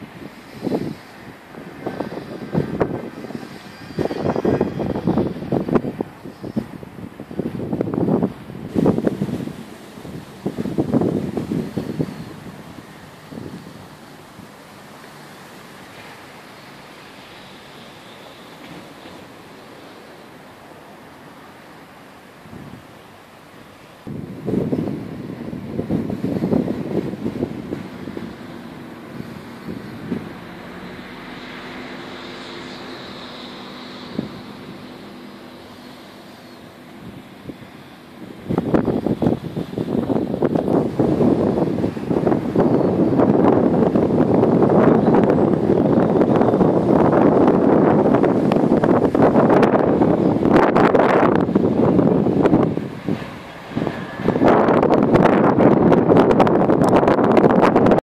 よし!